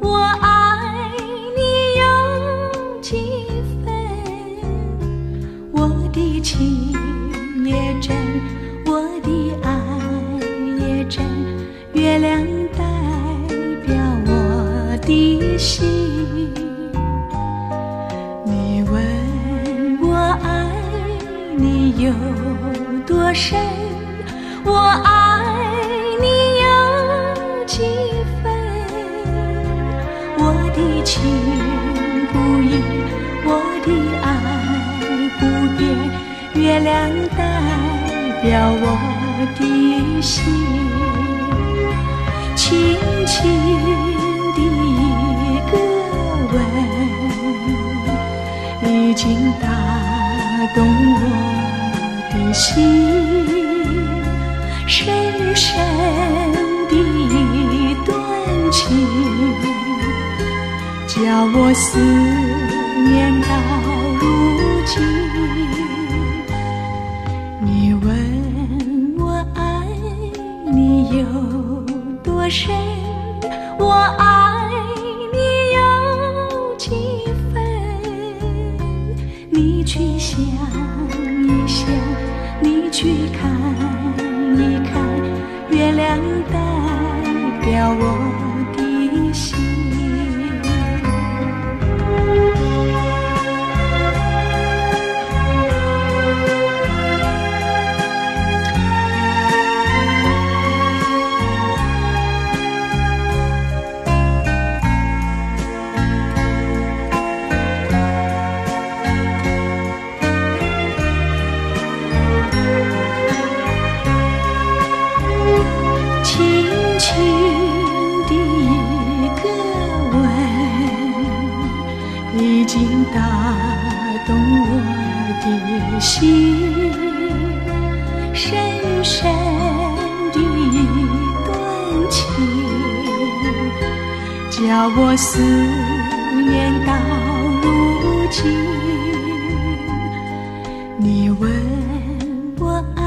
我爱你有几分？我的情也真，我的爱也真，月亮代表我的心。你问我爱你有多深，我爱情不移，我的爱不变，月亮代表我的心，轻轻的一个吻，已经打动我的心，深深我思念到如今。你问我爱你有多深，我爱你有几分？你去想一想，你去看打动我的心，深深的一段情，叫我思念到如今。你问我爱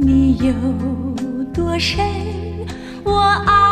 你有多深，我爱